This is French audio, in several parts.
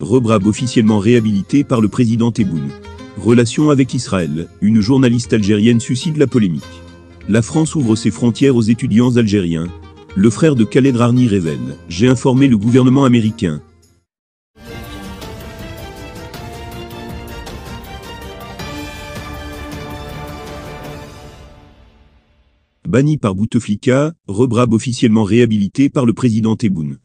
Rebrab officiellement réhabilité par le président Tebboune. Relation avec Israël, une journaliste algérienne suscite la polémique. La France ouvre ses frontières aux étudiants algériens. Le frère de Khaled Rarni révèle J'ai informé le gouvernement américain. Banni par Bouteflika, Rebrab officiellement réhabilité par le président Tebboune.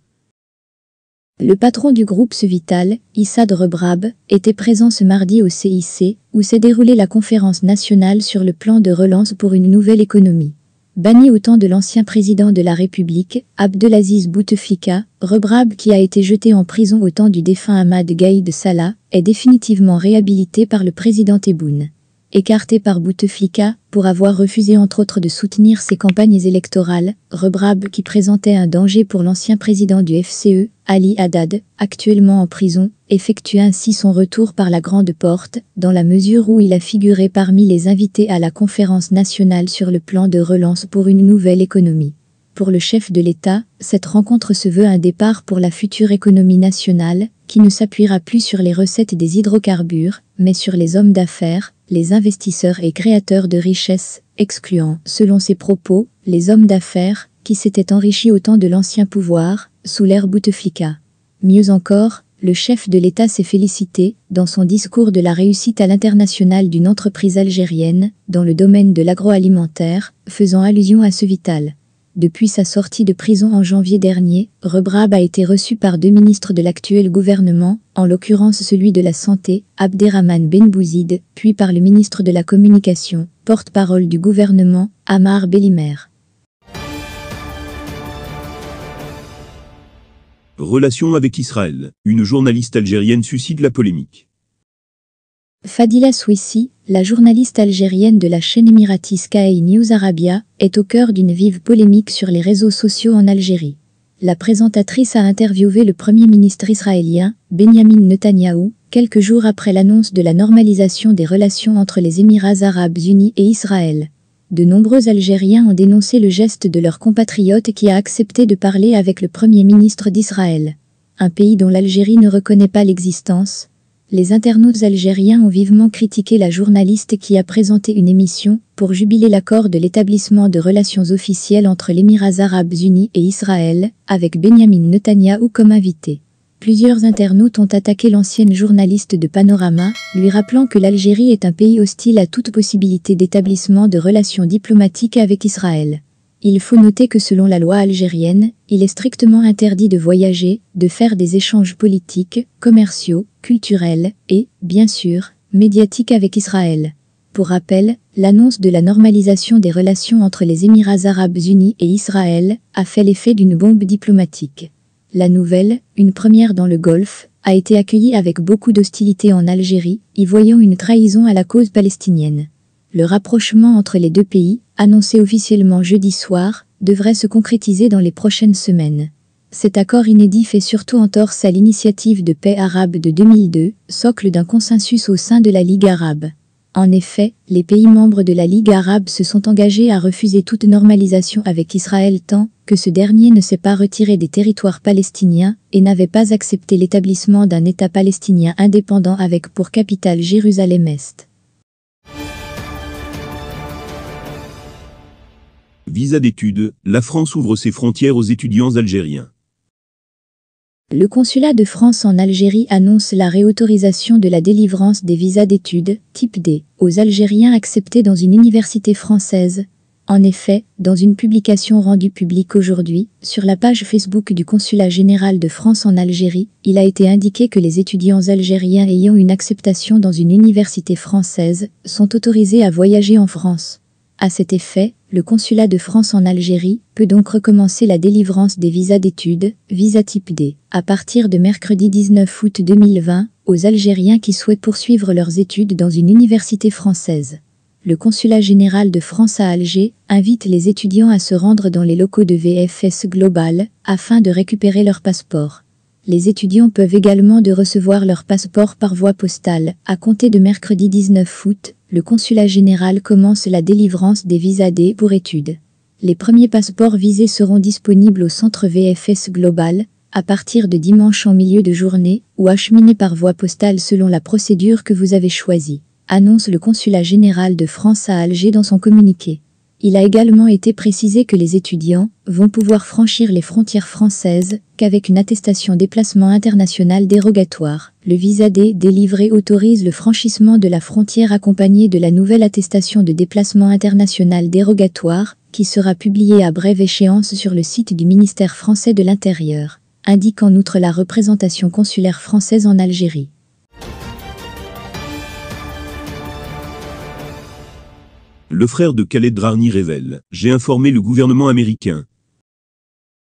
Le patron du groupe Vital, Issad Rebrab, était présent ce mardi au CIC, où s'est déroulée la conférence nationale sur le plan de relance pour une nouvelle économie. Banni au temps de l'ancien président de la République, Abdelaziz Bouteflika, Rebrab qui a été jeté en prison au temps du défunt Ahmad Gaïd Salah, est définitivement réhabilité par le président Tebboune écarté par Bouteflika pour avoir refusé entre autres de soutenir ses campagnes électorales, Rebrab qui présentait un danger pour l'ancien président du FCE, Ali Haddad, actuellement en prison, effectue ainsi son retour par la grande porte, dans la mesure où il a figuré parmi les invités à la conférence nationale sur le plan de relance pour une nouvelle économie. Pour le chef de l'État, cette rencontre se veut un départ pour la future économie nationale, qui ne s'appuiera plus sur les recettes des hydrocarbures, mais sur les hommes d'affaires, les investisseurs et créateurs de richesses, excluant, selon ses propos, les hommes d'affaires qui s'étaient enrichis au temps de l'ancien pouvoir, sous l'ère Bouteflika. Mieux encore, le chef de l'État s'est félicité, dans son discours de la réussite à l'international d'une entreprise algérienne, dans le domaine de l'agroalimentaire, faisant allusion à ce vital. Depuis sa sortie de prison en janvier dernier, Rebrab a été reçu par deux ministres de l'actuel gouvernement, en l'occurrence celui de la Santé, Abderrahman Benbouzid, puis par le ministre de la Communication, porte-parole du gouvernement, Amar Bellimer. Relation avec Israël, une journaliste algérienne suscite la polémique. Fadila Swissi, la journaliste algérienne de la chaîne émiratie Sky News Arabia, est au cœur d'une vive polémique sur les réseaux sociaux en Algérie. La présentatrice a interviewé le premier ministre israélien, Benjamin Netanyahou, quelques jours après l'annonce de la normalisation des relations entre les Émirats arabes unis et Israël. De nombreux Algériens ont dénoncé le geste de leur compatriote qui a accepté de parler avec le premier ministre d'Israël. Un pays dont l'Algérie ne reconnaît pas l'existence, les internautes algériens ont vivement critiqué la journaliste qui a présenté une émission pour jubiler l'accord de l'établissement de relations officielles entre l'Émirats arabes unis et Israël, avec Benjamin Netanyahu comme invité. Plusieurs internautes ont attaqué l'ancienne journaliste de Panorama, lui rappelant que l'Algérie est un pays hostile à toute possibilité d'établissement de relations diplomatiques avec Israël. Il faut noter que selon la loi algérienne, il est strictement interdit de voyager, de faire des échanges politiques, commerciaux, culturels et, bien sûr, médiatiques avec Israël. Pour rappel, l'annonce de la normalisation des relations entre les Émirats arabes unis et Israël a fait l'effet d'une bombe diplomatique. La nouvelle, une première dans le Golfe, a été accueillie avec beaucoup d'hostilité en Algérie, y voyant une trahison à la cause palestinienne. Le rapprochement entre les deux pays, annoncé officiellement jeudi soir, devrait se concrétiser dans les prochaines semaines. Cet accord inédit fait surtout entorse à l'initiative de paix arabe de 2002, socle d'un consensus au sein de la Ligue arabe. En effet, les pays membres de la Ligue arabe se sont engagés à refuser toute normalisation avec Israël tant que ce dernier ne s'est pas retiré des territoires palestiniens et n'avait pas accepté l'établissement d'un État palestinien indépendant avec pour capitale Jérusalem-Est. Visa d'études, la France ouvre ses frontières aux étudiants algériens. Le consulat de France en Algérie annonce la réautorisation de la délivrance des visas d'études, type D, aux Algériens acceptés dans une université française. En effet, dans une publication rendue publique aujourd'hui, sur la page Facebook du Consulat général de France en Algérie, il a été indiqué que les étudiants algériens ayant une acceptation dans une université française sont autorisés à voyager en France. À cet effet, le consulat de France en Algérie peut donc recommencer la délivrance des visas d'études, visa type D, à partir de mercredi 19 août 2020, aux Algériens qui souhaitent poursuivre leurs études dans une université française. Le consulat général de France à Alger invite les étudiants à se rendre dans les locaux de VFS Global afin de récupérer leur passeport. Les étudiants peuvent également de recevoir leur passeport par voie postale. À compter de mercredi 19 août, le consulat général commence la délivrance des visas D pour études. Les premiers passeports visés seront disponibles au centre VFS Global, à partir de dimanche en milieu de journée ou acheminé par voie postale selon la procédure que vous avez choisie, annonce le consulat général de France à Alger dans son communiqué. Il a également été précisé que les étudiants vont pouvoir franchir les frontières françaises qu'avec une attestation déplacement international dérogatoire. Le visa D délivré autorise le franchissement de la frontière accompagné de la nouvelle attestation de déplacement international dérogatoire qui sera publiée à brève échéance sur le site du ministère français de l'Intérieur, indique en outre la représentation consulaire française en Algérie. Le frère de Khaled Drarni révèle J'ai informé le gouvernement américain.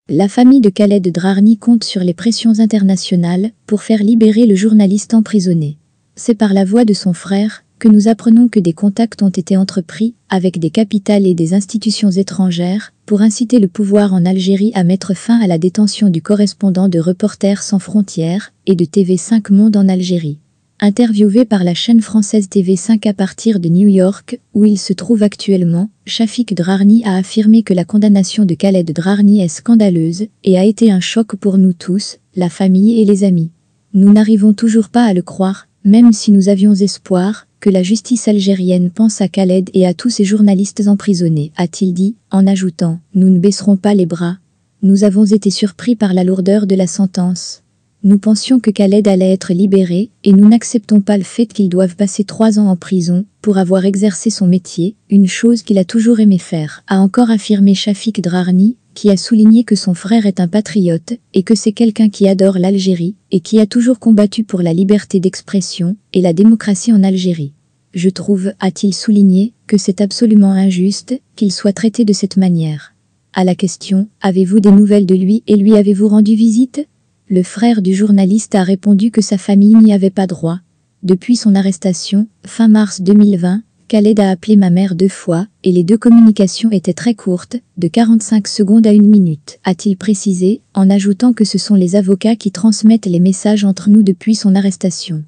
La famille de Khaled Drarni compte sur les pressions internationales pour faire libérer le journaliste emprisonné. C'est par la voix de son frère que nous apprenons que des contacts ont été entrepris avec des capitales et des institutions étrangères pour inciter le pouvoir en Algérie à mettre fin à la détention du correspondant de Reporters sans frontières et de TV5 Monde en Algérie. Interviewé par la chaîne française TV5 à partir de New York, où il se trouve actuellement, Shafik Drarni a affirmé que la condamnation de Khaled Drarni est scandaleuse et a été un choc pour nous tous, la famille et les amis. Nous n'arrivons toujours pas à le croire, même si nous avions espoir que la justice algérienne pense à Khaled et à tous ces journalistes emprisonnés, a-t-il dit, en ajoutant « Nous ne baisserons pas les bras. Nous avons été surpris par la lourdeur de la sentence. Nous pensions que Khaled allait être libéré et nous n'acceptons pas le fait qu'il doive passer trois ans en prison pour avoir exercé son métier, une chose qu'il a toujours aimé faire, a encore affirmé Shafik Drarni, qui a souligné que son frère est un patriote et que c'est quelqu'un qui adore l'Algérie et qui a toujours combattu pour la liberté d'expression et la démocratie en Algérie. Je trouve, a-t-il souligné, que c'est absolument injuste qu'il soit traité de cette manière. À la question, avez-vous des nouvelles de lui et lui avez-vous rendu visite? Le frère du journaliste a répondu que sa famille n'y avait pas droit. Depuis son arrestation, fin mars 2020, Khaled a appelé ma mère deux fois, et les deux communications étaient très courtes, de 45 secondes à une minute, a-t-il précisé, en ajoutant que ce sont les avocats qui transmettent les messages entre nous depuis son arrestation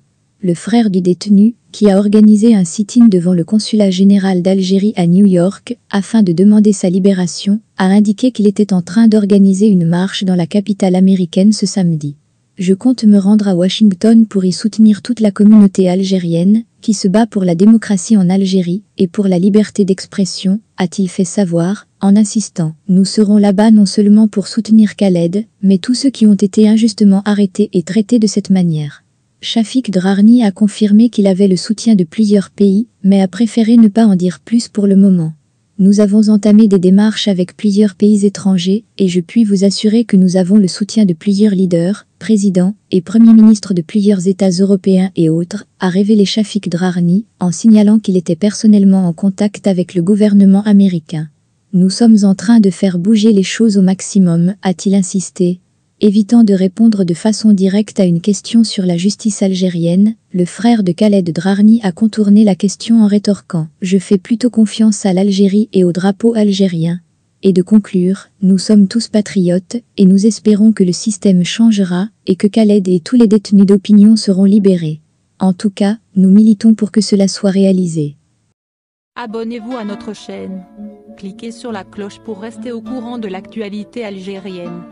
le frère du détenu, qui a organisé un sit-in devant le consulat général d'Algérie à New York afin de demander sa libération, a indiqué qu'il était en train d'organiser une marche dans la capitale américaine ce samedi. Je compte me rendre à Washington pour y soutenir toute la communauté algérienne qui se bat pour la démocratie en Algérie et pour la liberté d'expression, a-t-il fait savoir, en insistant. Nous serons là-bas non seulement pour soutenir Khaled, mais tous ceux qui ont été injustement arrêtés et traités de cette manière. Shafik Drarni a confirmé qu'il avait le soutien de plusieurs pays, mais a préféré ne pas en dire plus pour le moment. Nous avons entamé des démarches avec plusieurs pays étrangers et je puis vous assurer que nous avons le soutien de plusieurs leaders, présidents et premiers ministres de plusieurs États européens et autres, a révélé Shafik Drarni en signalant qu'il était personnellement en contact avec le gouvernement américain. Nous sommes en train de faire bouger les choses au maximum, a-t-il insisté, Évitant de répondre de façon directe à une question sur la justice algérienne, le frère de Khaled Drarni a contourné la question en rétorquant « Je fais plutôt confiance à l'Algérie et au drapeau algérien » et de conclure « Nous sommes tous patriotes et nous espérons que le système changera et que Khaled et tous les détenus d'opinion seront libérés. En tout cas, nous militons pour que cela soit réalisé. Abonnez-vous à notre chaîne. Cliquez sur la cloche pour rester au courant de l'actualité algérienne.